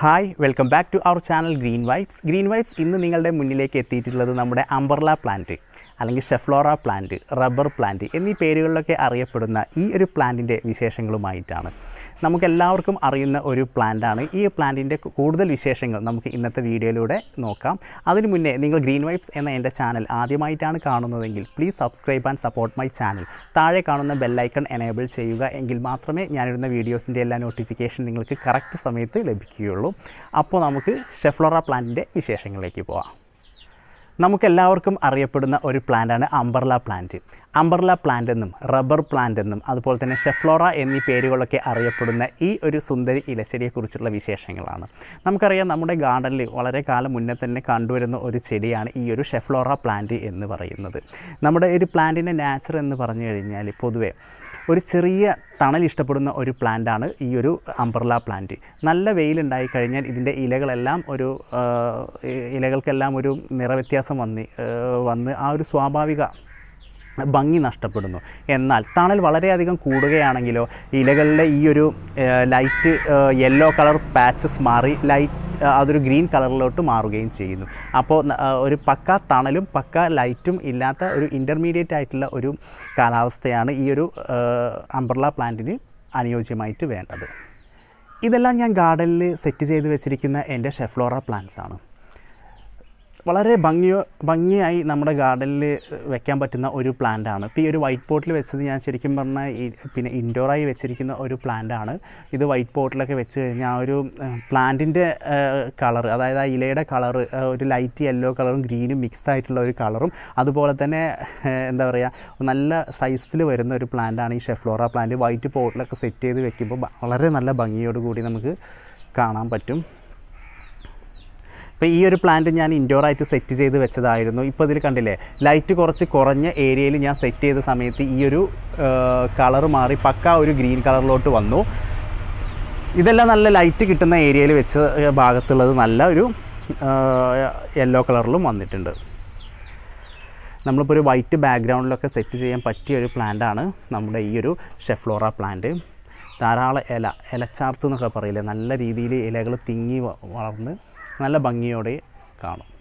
Hi welcome back to our channel green vibes green vibes ഇന്ന് നിങ്ങളുടെ മുന്നിലേക്ക് എത്തിയിട്ടുള്ളത് നമ്മുടെ അംബർല പ്ലാന്റ് അല്ലെങ്കിൽ ഷെഫ്ലോറ പ്ലാന്റ് റബ്ബർ പ്ലാന്റ് എന്നീ പേരുകളിലൊക്കെ അറിയപ്പെടുന്ന ഈ ഒരു പ്ലാന്റിന്റെ വിശേഷങ്ങളുമായിട്ടാണ്. നമുക്കെല്ലാവർക്കും അറിയുന്ന ഒരു പ്ലാന്റാണ്. ഈ പ്ലാന്റിന്റെ കൂടുതൽ വിശേഷങ്ങൾ നമുക്ക് ഇന്നത്തെ വീഡിയോയിലൂടെ നോക്കാം. അതിനു മുന്നേ നിങ്ങൾ ഗ്രീൻ വൈബ്സ് എന്ന എന്റെ ചാനൽ ആദ്യമായിട്ടാണ് കാണുന്നതെങ്കിൽ please subscribe and support my channel താഴെ കാണുന്ന ബെല്ലൈക്കൺ എനേബിൾ ചെയ്യുക എങ്കിൽ മാത്രമേ ഞാനിടുന്ന വീഡിയോസിന്റെ എല്ലാ നോട്ടിഫിക്കേഷൻ നിങ്ങൾക്ക് കറക്റ്റ് സമയത്ത് ലഭിക്കുകയുള്ളൂ. അപ്പോൾ നമുക്ക് ഷെഫ്ലോറ പ്ലാന്റിന്റെ വിശേഷങ്ങളിലേക്ക് പോവാം. നമുക്കെല്ലാവർക്കും അറിയപ്പെടുന്ന ഒരു പ്ലാന്റാണ് അംബർല പ്ലാന്റ്. അംബർല പ്ലാന്റ് എന്നും റബ്ബർ പ്ലാന്റ് എന്നും അതുപോലെ തന്നെ ഷെഫ്ലോറ എന്നീ പേരുകളൊക്കെ അറിയപ്പെടുന്ന ഈ ഒരു സുന്ദരി ഇലച്ചെടിയെക്കുറിച്ചുള്ള വിശേഷങ്ങളാണ്. നമുക്കറിയാം നമ്മുടെ ഗാർഡനിൽ വളരെ കാലം മുന്നേ തന്നെ കണ്ടുവരുന്ന ഒരു ചെടിയാണ് ഈ ഒരു ഷെഫ്ലോറ പ്ലാന്റ് എന്ന് പറയുന്നത്. നമ്മുടെ ഒരു പ്ലാന്റിന്റെ നാച്ചർ എന്ന് പറഞ്ഞു കഴിഞ്ഞാൽ പൊതുവേ ഒരു ചെറിയ തണൽ ഇഷ്ടപ്പെടുന്ന ഒരു പ്ലാന്റാണ് ഈ ഒരു അംബർല പ്ലാന്റ്. നല്ല വെയിലുണ്ടായി കഴിഞ്ഞാൽ ഇതിന്റെ ഇലകളെല്ലാം ഒരു ഇലകൾക്കെല്ലാം ഒരു നിറവ്യത്യാസം വന്ന് വന്ന് ആ ഒരു സ്വാഭാവിക ഭംഗി നഷ്ടപ്പെടുന്നു. എന്നാൽ തണൽ വളരെയധികം കൂടുകയാണെങ്കിലോ ഇലകളിലെ ഈ ഒരു ലൈറ്റ് യെല്ലോ കളർ പാച്ചസ് മാറി ലൈറ്റ് അതൊരു ഗ്രീൻ കളറിലോട്ട് മാറുകയും ചെയ്യുന്നു. അപ്പോൾ ഒരു പക്ക തണലും പക്ക ലൈറ്റും ഇല്ലാത്ത ഒരു ഇന്റർമീഡിയറ്റ് ആയിട്ടുള്ള ഒരു കാലാവസ്ഥയാണ് ഈ ഒരു അംബ്രല പ്ലാന്റിന് അനുയോജ്യമായിട്ട് വേണ്ടത്. ഇതെല്ലാം ഞാൻ ഗാർഡനിൽ സെറ്റ് ചെയ്ത് വെച്ചിരിക്കുന്ന എന്റെ ഷെഫ്ലോറ പ്ലാന്റ്സ് ആണ്. വളരെ ഭംഗിയോ ഭംഗിയായി നമ്മുടെ ഗാർഡനിൽ വെക്കാൻ പറ്റുന്ന ഒരു പ്ലാന്റാണ്. ഇപ്പോൾ ഈ ഒരു വൈറ്റ് പോട്ടിൽ വെച്ചത് ഞാൻ ശരിക്കും പറഞ്ഞാൽ പിന്നെ ഇൻഡോറായി വെച്ചിരിക്കുന്ന ഒരു പ്ലാന്റാണ്. ഇത് വൈറ്റ് പോട്ടിലൊക്കെ വെച്ച് കഴിഞ്ഞാൽ ആ ഒരു പ്ലാന്റിന്റെ കളർ അതായത് ആ ഇലയുടെ കളർ ഒരു ലൈറ്റ് യെല്ലോ കളറും ഗ്രീനും മിക്സ് ആയിട്ടുള്ള ഒരു കളറും അതുപോലെ തന്നെ എന്താ പറയുക നല്ല സൈസിൽ വരുന്ന ഒരു പ്ലാന്റാണ് ഈ ഷെഫ്ലോറ പ്ലാന്റ്. വൈറ്റ് പോട്ടിലൊക്കെ സെറ്റ് ചെയ്ത് വെക്കുമ്പോൾ വളരെ നല്ല ഭംഗിയോട് കൂടി നമുക്ക് കാണാൻ പറ്റും. ഇപ്പോൾ ഈ ഒരു പ്ലാന്റ് ഞാൻ ഇൻഡോർ ആയിട്ട് സെറ്റ് ചെയ്ത് വെച്ചതായിരുന്നു. ഇപ്പോൾ ഇതിൽ കണ്ടില്ലേ ലൈറ്റ് കുറച്ച് കുറഞ്ഞ ഏരിയയിൽ ഞാൻ സെറ്റ് ചെയ്ത സമയത്ത് ഈ ഒരു കളർ മാറി പക്ക ഒരു ഗ്രീൻ കളറിലോട്ട് വന്നു. ഇതെല്ലാം നല്ല ലൈറ്റ് കിട്ടുന്ന ഏരിയയിൽ വെച്ച ഭാഗത്തുള്ളത് നല്ല ഒരു യെല്ലോ കളറിലും വന്നിട്ടുണ്ട്. നമ്മളിപ്പോൾ ഒരു വൈറ്റ് ബാക്ക്ഗ്രൗണ്ടിലൊക്കെ സെറ്റ് ചെയ്യാൻ പറ്റിയ ഒരു പ്ലാന്റാണ് നമ്മുടെ ഈ ഒരു ഷെഫ്ലോറ പ്ലാന്റ് ധാരാളം ഇല ഇലച്ചാർത്ത് എന്നൊക്കെ പറയില്ലേ നല്ല രീതിയിൽ ഇലകൾ തിങ്ങി വളർന്ന് നല്ല ഭംഗിയോടെ കാണും.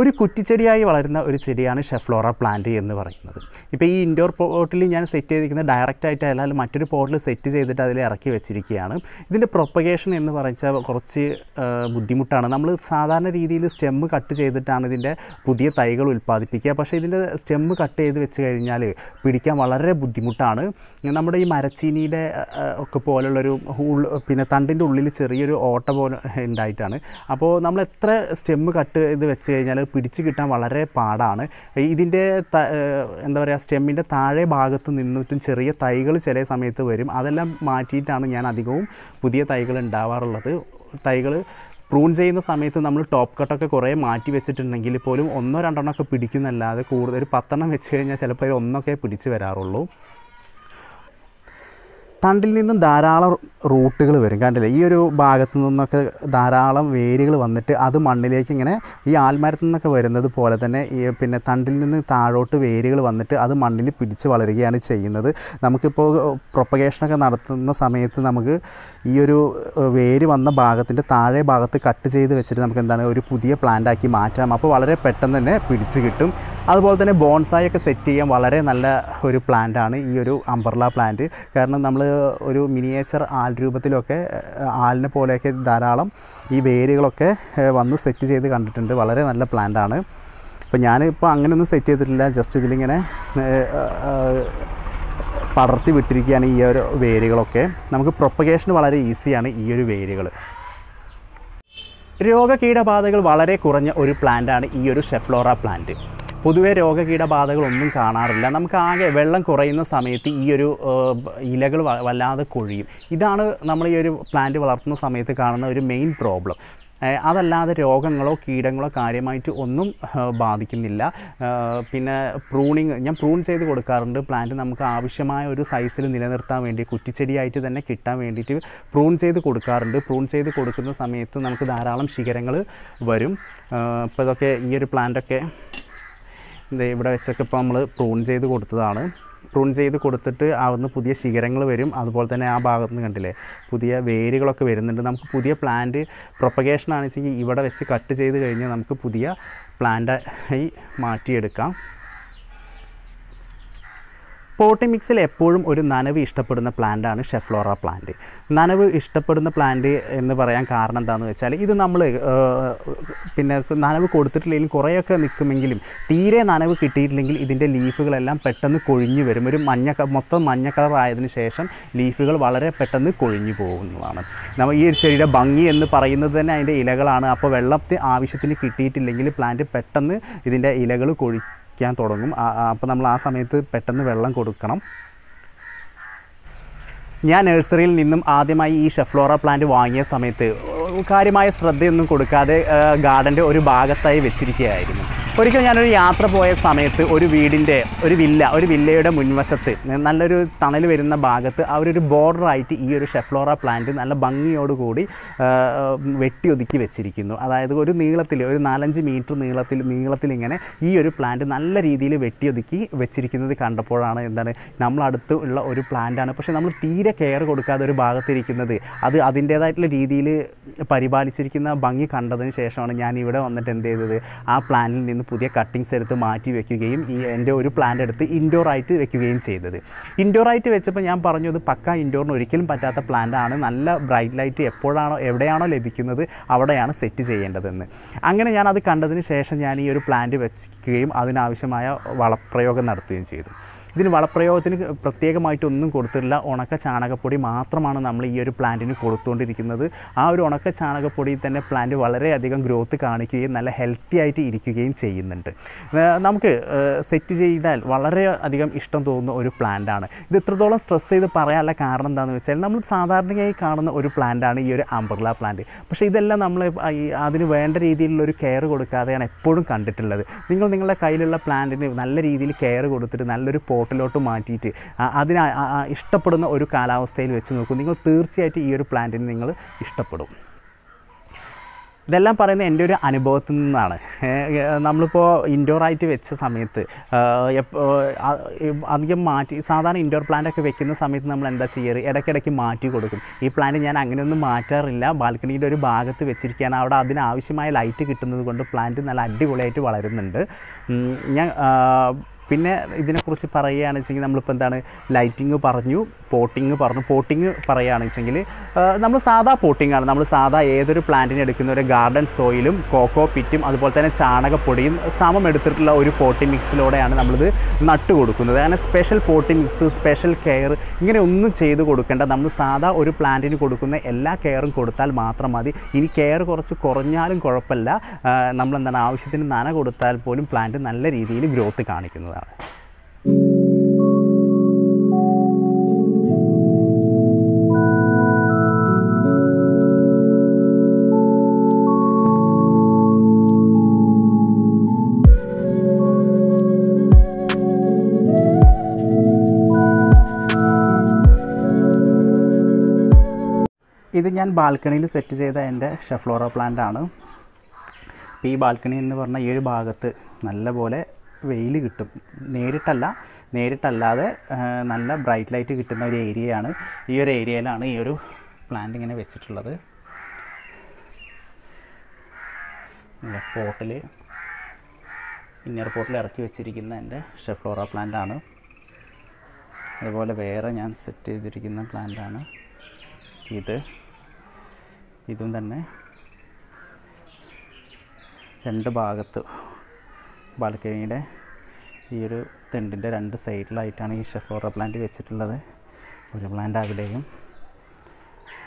ഒരു കുറ്റിച്ചെടിയായി വളരുന്ന ഒരു ചെടിയാണ് ഷെഫ്ലോറ പ്ലാന്റ് എന്ന് പറയുന്നത്. ഇപ്പോൾ ഈ ഇൻഡോർ പോട്ടിൽ ഞാൻ സെറ്റ് ചെയ്തിരിക്കുന്നത് ഡയറക്റ്റ് ആയിട്ട് അല്ലാതെ മറ്റൊരു പോട്ടിൽ സെറ്റ് ചെയ്തിട്ട് അതിൽ ഇറക്കി വെച്ചിരിക്കുകയാണ്. ഇതിന്റെ പ്രൊപ്പഗേഷൻ എന്ന് പറഞ്ഞാൽ കുറച്ച് ബുദ്ധിമുട്ടാണ്. നമ്മൾ സാധാരണ രീതിയിൽ സ്റ്റെമ്മ് കട്ട് ചെയ്തിട്ടാണ് ഇതിന്റെ പുതിയ തൈകൾ ഉൽപ്പാദിപ്പിക്കുക. പക്ഷേ ഇതിന്റെ സ്റ്റെമ്മ് കട്ട് ചെയ്ത് വെച്ച് കഴിഞ്ഞാൽ പിടിക്കാൻ വളരെ ബുദ്ധിമുട്ടാണ്. നമ്മുടെ ഈ മരച്ചീനിയുടെ ഒക്കെ പോലുള്ളൊരു പിന്നെ തണ്ടിന്റെ ഉള്ളിൽ ചെറിയൊരു ഓട്ട പോലെ ഉണ്ടായിട്ടാണ്. അപ്പോൾ നമ്മൾ എത്ര സ്റ്റെമ്മ് കട്ട് ചെയ്ത് വെച്ച് കഴിഞ്ഞാൽ പിടിച്ച് കിട്ടാൻ വളരെ പാടാണ്. ഇതിന്റെ എന്താ പറയുക സ്റ്റെമ്മിന്റെ താഴെ ഭാഗത്ത് നിന്നിട്ടും ചെറിയ തൈകൾ ചില സമയത്ത് വരും. അതെല്ലാം മാറ്റിയിട്ടാണ് ഞാൻ അധികവും പുതിയ തൈകൾ ഉണ്ടാവാറുള്ളത്. തൈകൾ പ്രൂൺ ചെയ്യുന്ന സമയത്ത് നമ്മൾ ടോപ്പ് കട്ടൊക്കെ കുറേ മാറ്റി വെച്ചിട്ടുണ്ടെങ്കിൽ പോലും ഒന്നോ രണ്ടെണ്ണമൊക്കെ പിടിക്കുന്നല്ലാതെ കൂടുതൽ ഒരു പത്തെണ്ണം വെച്ച് കഴിഞ്ഞാൽ ചിലപ്പോൾ ഒന്നൊക്കെ പിടിച്ച് വരാറുള്ളൂ. തണ്ടിൽ നിന്നും ധാരാളം റൂട്ടുകൾ വരും. കണ്ടില്ലേ? ഈ ഒരു ഭാഗത്തു നിന്നൊക്കെ ധാരാളം വേരുകൾ വന്നിട്ട് അത് മണ്ണിലേക്ക് ഇങ്ങനെ ഈ ആൽമരത്തു നിന്നൊക്കെ വരുന്നത് പോലെ തന്നെ ഈ പിന്നെ തണ്ടിൽ നിന്ന് താഴോട്ട് വേരുകൾ വന്നിട്ട് അത് മണ്ണിൽ പിടിച്ച് വളരുകയാണ് ചെയ്യുന്നത്. നമുക്കിപ്പോൾ പ്രൊപ്പഗേഷനൊക്കെ നടത്തുന്ന സമയത്ത് നമുക്ക് ഈ ഒരു വേര് വന്ന ഭാഗത്തിന്റെ താഴെ ഭാഗത്ത് കട്ട് ചെയ്ത് വെച്ചിട്ട് നമുക്ക് എന്താണ് ഒരു പുതിയ പ്ലാന്റ് ആക്കി മാറ്റാം. അപ്പോൾ വളരെ പെട്ടെന്ന് തന്നെ പിടിച്ച് കിട്ടും. അതുപോലെ തന്നെ ബോൺസായി ഒക്കെ സെറ്റ് ചെയ്യാൻ വളരെ നല്ല ഒരു പ്ലാന്റാണ് ഈ ഒരു അംബർല പ്ലാന്റ് കാരണം നമ്മൾ ഒരു മിനിയേച്ചർ ആൽ രൂപത്തിലൊക്കെ ആലിനെ പോലെയൊക്കെ ധാരാളം ഈ വേരുകളൊക്കെ വന്ന് സെറ്റ് ചെയ്ത് കണ്ടിട്ടുണ്ട്. വളരെ നല്ല പ്ലാന്റാണ് അപ്പോൾ ഞാനിപ്പോൾ അങ്ങനെയൊന്നും സെറ്റ് ചെയ്തിട്ടില്ല. ജസ്റ്റ് ഇതിലിങ്ങനെ പടർത്തി വിട്ടിരിക്കുകയാണ് ഈ ഒരു വേരുകളൊക്കെ. നമുക്ക് പ്രൊപ്പഗേഷൻ വളരെ ഈസിയാണ് ഈ ഒരു വേരുകൾ രോഗകീടബാധകൾ വളരെ കുറഞ്ഞ ഒരു പ്ലാന്റാണ് ഈ ഒരു ഷെഫ്ലോറ പ്ലാന്റ് പൊതുവേ രോഗകീടബാധകളൊന്നും കാണാറില്ല. നമുക്ക് ആകെ വെള്ളം കുറയുന്ന സമയത്ത് ഈ ഒരു ഇലകൾ വല്ലാതെ കൊഴിയും. ഇതാണ് നമ്മൾ ഈ ഒരു പ്ലാന്റ് വളർത്തുന്ന സമയത്ത് കാണുന്ന ഒരു മെയിൻ പ്രോബ്ലം അതല്ലാതെ രോഗങ്ങളോ കീടങ്ങളോ കാര്യമായിട്ട് ഒന്നും ബാധിക്കുന്നില്ല. പിന്നെ പ്രൂണിങ് ഞാൻ പ്രൂൺ ചെയ്ത് കൊടുക്കാറുണ്ട്. പ്ലാന്റ് നമുക്ക് ആവശ്യമായ ഒരു സൈസിൽ നിലനിർത്താൻ വേണ്ടി കുറ്റിച്ചെടിയായിട്ട് തന്നെ കിട്ടാൻ വേണ്ടിയിട്ട് പ്രൂൺ ചെയ്ത് കൊടുക്കാറുണ്ട്. പ്രൂൺ ചെയ്ത് കൊടുക്കുന്ന സമയത്ത് നമുക്ക് ധാരാളം ശിഖരങ്ങൾ വരും. ഇപ്പോൾ ഇതൊക്കെ ഈ ഒരു പ്ലാന്റൊക്കെ ഇവിടെ വെച്ചൊക്കെ ഇപ്പോൾ നമ്മൾ പ്രൂൺ ചെയ്ത് കൊടുത്തതാണ്. പ്രൂൺ ചെയ്ത് കൊടുത്തിട്ട് അവിടുന്ന് പുതിയ ശിഖരങ്ങൾ വരും. അതുപോലെ തന്നെ ആ ഭാഗത്ത് നിന്ന് കണ്ടില്ലേ പുതിയ വേരുകളൊക്കെ വരുന്നുണ്ട്. നമുക്ക് പുതിയ പ്ലാന്റ് പ്രൊപ്പഗേഷൻ ആണെന്നുവെച്ചെങ്കിൽ ഇവിടെ വെച്ച് കട്ട് ചെയ്ത് കഴിഞ്ഞാൽ നമുക്ക് പുതിയ പ്ലാന്റായി മാറ്റിയെടുക്കാം. പോട്ടി മിക്സിൽ എപ്പോഴും ഒരു നനവ് ഇഷ്ടപ്പെടുന്ന പ്ലാന്റാണ് ഷെഫ്ലോറ പ്ലാന്റ്. നനവ് ഇഷ്ടപ്പെടുന്ന പ്ലാന്റ് എന്ന് പറയാൻ കാരണം എന്താണെന്ന് വെച്ചാൽ ഇത് നമ്മൾ പിന്നെ നനവ് കൊടുത്തിട്ടില്ലെങ്കിലും കുറേയൊക്കെ നിൽക്കുമെങ്കിലും തീരെ നനവ് കിട്ടിയിട്ടില്ലെങ്കിൽ ഇതിന്റെ ലീഫുകളെല്ലാം പെട്ടെന്ന് കൊഴിഞ്ഞു വരും. ഒരു മഞ്ഞ മൊത്തം മഞ്ഞ കളർ ആയതിനു ശേഷം ലീഫുകൾ വളരെ പെട്ടെന്ന് കൊഴിഞ്ഞു പോകുന്നതാണ്. നമ്മൾ ഈ ചെടിയുടെ ഭംഗി എന്ന് പറയുന്നത് തന്നെ അതിന്റെ ഇലകളാണ്. അപ്പോൾ വെള്ളത്തെ ആവശ്യത്തിന് കിട്ടിയിട്ടില്ലെങ്കിൽ പ്ലാന്റ് പെട്ടെന്ന് ഇതിന്റെ ഇലകൾ കൊഴി ക്കാൻ തുടങ്ങും. അപ്പോൾ നമ്മൾ ആ സമയത്ത് പെട്ടെന്ന് വെള്ളം കൊടുക്കണം. ഞാൻ നഴ്സറിയിൽ നിന്നും ആദ്യമായി ഈ ഷെഫ്ലോറ പ്ലാന്റ് വാങ്ങിയ സമയത്ത് കാര്യമായ ശ്രദ്ധയൊന്നും കൊടുക്കാതെ ഗാർഡന്റെ ഒരു ഭാഗത്തായി വെച്ചിരിക്കുകയായിരുന്നു. ഒരിക്കൽ ഞാനൊരു യാത്ര പോയ സമയത്ത് ഒരു വീടിന്റെ ഒരു വില്ല ഒരു വില്ലയുടെ മുൻവശത്ത് നല്ലൊരു തണൽ വരുന്ന ഭാഗത്ത് അവരൊരു ബോർഡറായിട്ട് ഈ ഒരു ഷെഫ്ലോറ പ്ലാന്റ് നല്ല ഭംഗിയോടുകൂടി ആ, വെട്ടി ഒതുക്കി വെച്ചിരിക്കുന്നു. അതായത് ഒരു നീളത്തിൽ ഒരു നാലഞ്ച് മീറ്റർ നീളത്തിൽ നീളത്തിൽ ഇങ്ങനെ ഈ ഒരു പ്ലാന്റ് നല്ല രീതിയിൽ വെട്ടി ഒതുക്കി വെച്ചിരിക്കുന്നത് കണ്ടപ്പോഴാണ് എന്താണ് നമ്മളടുത്ത് ഉള്ള ഒരു പ്ലാന്റാണ്. പക്ഷേ നമ്മൾ തീരെ കെയർ കൊടുക്കാതെ ഒരു ഭാഗത്തിരിക്കുന്നത് അത് അതിന്റേതായിട്ടുള്ള രീതിയിൽ പരിപാലിച്ചിരിക്കുന്ന ഭംഗി കണ്ടതിന് ശേഷമാണ് ഞാൻ ഇവിടെ വന്നിട്ട് എന്ത് ചെയ്തത്? ആ പ്ലാനിൽ നിന്ന് പുതിയ കട്ടിങ്സ് എടുത്ത് മാറ്റി വെക്കുകയും ഈ എന്റെ ഒരു പ്ലാന്റ് എടുത്ത് ഇൻഡോർ ആയിട്ട് വെക്കുകയും ചെയ്തത്. ഇൻഡോർ ആയിട്ട് വെച്ചപ്പോൾ ഞാൻ പറഞ്ഞു ഇത് പക്ക ഇൻഡോറിന് ഒരിക്കലും പറ്റാത്ത പ്ലാന്റ് ആണ്. നല്ല ബ്രൈറ്റ് ലൈറ്റ് എപ്പോഴാണോ എവിടെയാണോ ലഭിക്കുന്നത് അവിടെയാണ് സെറ്റ് ചെയ്യേണ്ടതെന്ന്. അങ്ങനെ ഞാൻ അത് കണ്ടതിന് ശേഷം ഞാൻ ഈ ഒരു പ്ലാന്റ് വെക്കുകയും അതിനാവശ്യമായ വളപ്രയോഗം നടത്തുകയും ചെയ്തു. ഇതിന് വളപ്രയോഗത്തിന് പ്രത്യേകമായിട്ടൊന്നും കൊടുത്തിട്ടില്ല. ഉണക്ക ചാണകപ്പൊടി മാത്രമാണ് നമ്മൾ ഈ ഒരു പ്ലാന്റിന് കൊടുത്തുകൊണ്ടിരിക്കുന്നത് ആ ഒരു ഉണക്ക ചാണകപ്പൊടി തന്നെ പ്ലാന്റ് വളരെയധികം ഗ്രോത്ത് കാണിക്കുകയും നല്ല ഹെൽത്തി ആയിട്ട് ഇരിക്കുകയും ചെയ്യുന്നുണ്ട്. നമുക്ക് സെറ്റ് ചെയ്താൽ വളരെ അധികം ഇഷ്ടം തോന്നുന്ന ഒരു പ്ലാന്റാണ് ഇത് ഇത്രത്തോളം സ്ട്രെസ് ചെയ്ത് പറയാനുള്ള കാരണം എന്താണെന്ന് വെച്ചാൽ നമ്മൾ സാധാരണയായി കാണുന്ന ഒരു പ്ലാന്റാണ് ഈ ഒരു അംബർല പ്ലാന്റ് പക്ഷേ ഇതെല്ലാം നമ്മൾ അതിന് വേണ്ട രീതിയിലുള്ള ഒരു കെയർ കൊടുക്കാതെയാണ് എപ്പോഴും കണ്ടിട്ടുള്ളത്. നിങ്ങൾ നിങ്ങളുടെ കയ്യിലുള്ള പ്ലാന്റിന് നല്ല രീതിയിൽ കെയർ കൊടുത്തിട്ട് നല്ലൊരു പോട്ടിലോട്ട് മാറ്റിയിട്ട് അതിന് ഇഷ്ടപ്പെടുന്ന ഒരു കാലാവസ്ഥയിൽ വെച്ച് നോക്കും. നിങ്ങൾ തീർച്ചയായിട്ടും ഈ ഒരു പ്ലാന്റിന് നിങ്ങൾ ഇഷ്ടപ്പെടും. ഇതെല്ലാം പറയുന്നത് എന്റെ ഒരു അനുഭവത്തിൽ നിന്നാണ്. നമ്മളിപ്പോൾ ഇൻഡോർ ആയിട്ട് വെച്ച സമയത്ത് അധികം മാറ്റി സാധാരണ ഇൻഡോർ പ്ലാന്റ് ഒക്കെ വെക്കുന്ന സമയത്ത് നമ്മൾ എന്താ ചെയ്യാറ്? ഇടയ്ക്കിടയ്ക്ക് മാറ്റി കൊടുക്കും. ഈ പ്ലാന്റ് ഞാൻ അങ്ങനെയൊന്നും മാറ്റാറില്ല. ബാൽക്കണിയുടെ ഒരു ഭാഗത്ത് വെച്ചിരിക്കുകയാണ്. അവിടെ അതിനാവശ്യമായ ലൈറ്റ് കിട്ടുന്നത് കൊണ്ട് പ്ലാന്റ് നല്ല അടിപൊളിയായിട്ട് വളരുന്നുണ്ട്. ഞാൻ പിന്നെ ഇതിനെക്കുറിച്ച് പറയുകയാണെന്ന് വെച്ചെങ്കിൽ നമ്മളിപ്പോൾ എന്താണ് ലൈറ്റിങ് പറഞ്ഞു പോട്ടിങ് പറഞ്ഞു. പോട്ടിങ് പറയുകയാണെന്ന് വെച്ചെങ്കിൽ നമ്മൾ സാധാ പോട്ടിംഗ് ആണ്. നമ്മൾ സാധാ ഏതൊരു പ്ലാന്റിനെ എടുക്കുന്ന ഒരു ഗാർഡൻ സോയിലും കോക്കോ പിറ്റും അതുപോലെ തന്നെ ചാണകപ്പൊടിയും സമം എടുത്തിട്ടുള്ള ഒരു പോട്ടി മിക്സിലൂടെയാണ് നമ്മളിത് നട്ട് കൊടുക്കുന്നത്. അങ്ങനെ special potting mix special care ഇങ്ങനെ ഒന്നും ചെയ്ത് കൊടുക്കേണ്ട. നമ്മൾ സാധാ ഒരു പ്ലാന്റിന് കൊടുക്കുന്ന എല്ലാ കെയറും കൊടുത്താൽ മാത്രം മതി. ഇനി കെയർ കുറച്ച് കുറഞ്ഞാലും കുഴപ്പമില്ല. നമ്മളെന്താണ് ആവശ്യത്തിന് നന കൊടുത്താൽ പോലും പ്ലാന്റ് നല്ല രീതിയിൽ ഗ്രോത്ത് കാണിക്കുന്നതാണ് ഇത് ഞാൻ ബാൽക്കണിയിൽ സെറ്റ് ചെയ്ത എന്റെ ഷെഫ്ലോറ പ്ലാന്റ് ആണ് ഈ ബാൽക്കണി എന്ന് പറഞ്ഞാൽ ഈ ഒരു ഭാഗത്ത് നല്ലപോലെ വെയിൽ കിട്ടും. നേരിട്ടല്ല നേരിട്ടല്ലാതെ നല്ല ബ്രൈറ്റ് ലൈറ്റ് കിട്ടുന്ന ഒരു ഏരിയയാണ്. ഈ ഒരു ഏരിയയിലാണ് ഈ ഒരു പ്ലാന്റ് ഇങ്ങനെ വെച്ചിട്ടുള്ളത്. പോട്ടിൽ ഇന്നർ പോട്ടിൽ ഇറക്കി വെച്ചിരിക്കുന്ന എന്റെ ഷെഫ്ലോറ പ്ലാന്റ് ആണ് അതുപോലെ വേറെ ഞാൻ സെറ്റ് ചെയ്തിരിക്കുന്ന പ്ലാന്റ് ആണ് ഇത്. ഇതും തന്നെ രണ്ട് ഭാഗത്ത് ബാൽക്കണിയുടെ ഈ ഒരു തെണ്ടിന്റെ രണ്ട് സൈഡിലായിട്ടാണ് ഈ ഷെഫോറ പ്ലാന്റ് വെച്ചിട്ടുള്ളത്. ഒരു പ്ലാന്റ് അവിടെയും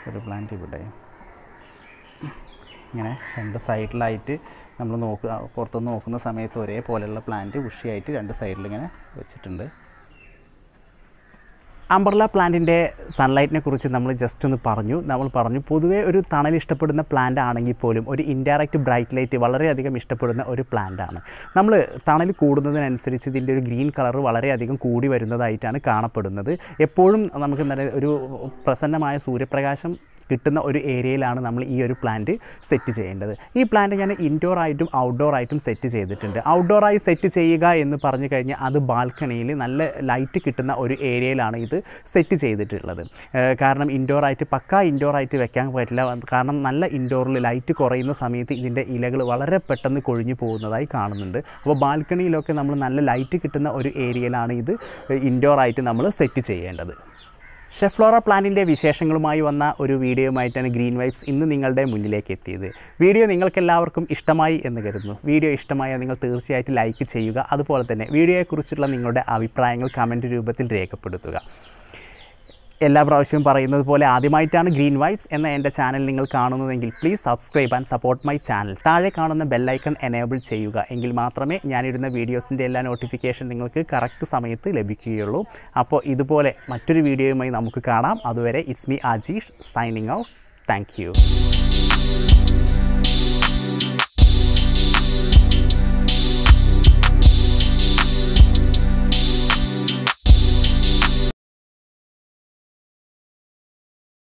ഒരു പ്ലാന്റ് ഇവിടെയും. ഇങ്ങനെ രണ്ട് സൈഡിലായിട്ട് നമ്മൾ നോക്കുക പുറത്തുനിന്ന് നോക്കുന്ന സമയത്ത് ഒരേപോലെയുള്ള പ്ലാന്റ് ഉഷിയായിട്ട് രണ്ട് സൈഡിൽ ഇങ്ങനെ വെച്ചിട്ടുണ്ട്. അംബർല പ്ലാന്റിന്റെ സൺലൈറ്റിനെ കുറിച്ച് നമ്മൾ ജസ്റ്റ് ഒന്ന് പറഞ്ഞു. നമ്മൾ പറഞ്ഞു പൊതുവേ ഒരു തണൽ ഇഷ്ടപ്പെടുന്ന പ്ലാന്റ് ആണെങ്കിൽ പോലും ഒരു ഇൻഡയറക്റ്റ് ബ്രൈറ്റ് ലൈറ്റ് വളരെയധികം ഇഷ്ടപ്പെടുന്ന ഒരു പ്ലാന്റാണ് നമ്മൾ തണൽ കൂടുന്നതിനനുസരിച്ച് ഇതിന്റെ ഒരു ഗ്രീൻ കളർ വളരെയധികം കൂടി വരുന്നതായിട്ടാണ് കാണപ്പെടുന്നത്. എപ്പോഴും നമുക്ക് നല്ല ഒരു പ്രസന്നമായ സൂര്യപ്രകാശം കിട്ടുന്ന ഒരു ഏരിയയിലാണ് നമ്മൾ ഈ ഒരു പ്ലാന്റ് സെറ്റ് ചെയ്യേണ്ടത്. ഈ പ്ലാന്റ് ഞാൻ ഇൻഡോർ ആയിട്ടും ഔട്ട്ഡോർ ആയിട്ടും സെറ്റ് ചെയ്തിട്ടുണ്ട്. ഔട്ട്ഡോറായി സെറ്റ് ചെയ്യുക എന്ന് പറഞ്ഞു കഴിഞ്ഞാൽ അത് ബാൽക്കണിയിൽ നല്ല ലൈറ്റ് കിട്ടുന്ന ഒരു ഏരിയയിലാണ് ഇത് സെറ്റ് ചെയ്തിട്ടുള്ളത്. കാരണം ഇൻഡോർ ആയിട്ട് പക്കാ ഇൻഡോർ ആയിട്ട് വെക്കാൻ പറ്റില്ല. കാരണം നല്ല ഇൻഡോറിൽ ലൈറ്റ് കുറയുന്ന സമയത്ത് ഇതിന്റെ ഇലകൾ വളരെ പെട്ടെന്ന് കൊഴിഞ്ഞു പോകുന്നതായി കാണുന്നുണ്ട്. അപ്പോൾ ബാൽക്കണിയിലൊക്കെ നമ്മൾ നല്ല ലൈറ്റ് കിട്ടുന്ന ഒരു ഏരിയയിലാണ് ഇത് ഇൻഡോർ ആയിട്ട് നമ്മൾ സെറ്റ് ചെയ്യേണ്ടത്. ഷെഫ്ലോറ പ്ലാന്റിന്റെ വിശേഷങ്ങളുമായി വന്ന ഒരു വീഡിയോയുമായിട്ടാണ് ഗ്രീൻ വൈബ്സ് ഇന്ന് നിങ്ങളുടെ മുന്നിലേക്ക് എത്തിയത്. വീഡിയോ നിങ്ങൾക്കെല്ലാവർക്കും ഇഷ്ടമായി എന്ന് കരുതുന്നു. വീഡിയോ ഇഷ്ടമായാൽ നിങ്ങൾ തീർച്ചയായിട്ടും ലൈക്ക് ചെയ്യുക. അതുപോലെ തന്നെ വീഡിയോയെക്കുറിച്ചുള്ള നിങ്ങളുടെ അഭിപ്രായങ്ങൾ കമന്റ് രൂപത്തിൽ രേഖപ്പെടുത്തുക. എല്ലാ പ്രാവശ്യവും പറയുന്നത് പോലെ ആദ്യമായിട്ടാണ് ഗ്രീൻ വൈബ്സ് എന്ന എന്റെ ചാനൽ നിങ്ങൾ കാണുന്നതെങ്കിൽ please subscribe and support my channel താഴെ കാണുന്ന ബെല്ലൈക്കൺ എനേബിൾ ചെയ്യുക. എങ്കിൽ മാത്രമേ ഞാനിടുന്ന വീഡിയോസിന്റെ എല്ലാ നോട്ടിഫിക്കേഷൻ നിങ്ങൾക്ക് കറക്റ്റ് സമയത്ത് ലഭിക്കുകയുള്ളൂ. അപ്പോൾ ഇതുപോലെ മറ്റൊരു വീഡിയോയുമായി നമുക്ക് കാണാം. അതുവരെ it's me Ajeesh signing out thank